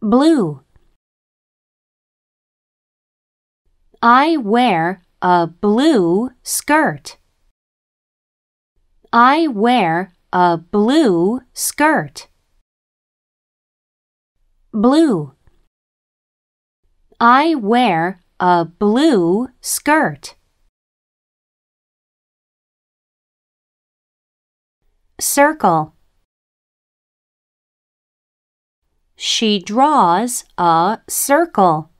blue. I wear a blue skirt. I wear a blue skirt. Blue. I wear a blue skirt. Circle. She draws a circle.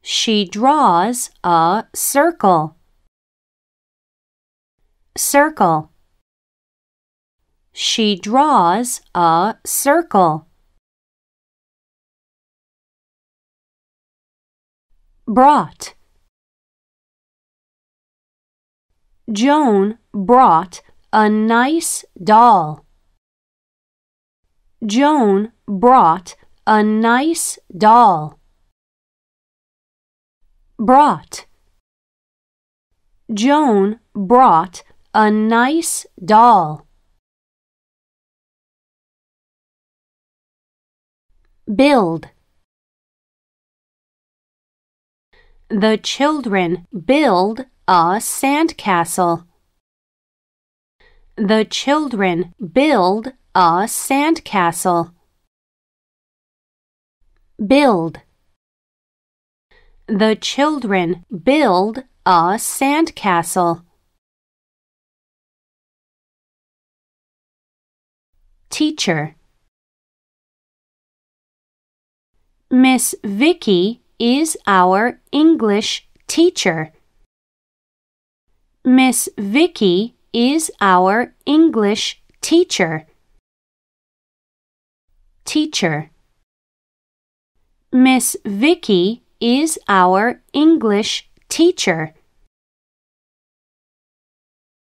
She draws a circle. Circle. She draws a circle. Brought. Joan brought a nice doll. Joan brought a nice doll. Brought. Joan brought a nice doll. Build. The children build a sandcastle. The children build a sandcastle. Build. The children build a sandcastle. Teacher Miss Vicky is our English teacher. Miss Vicky is our English teacher. Teacher Miss Vicky is our English teacher.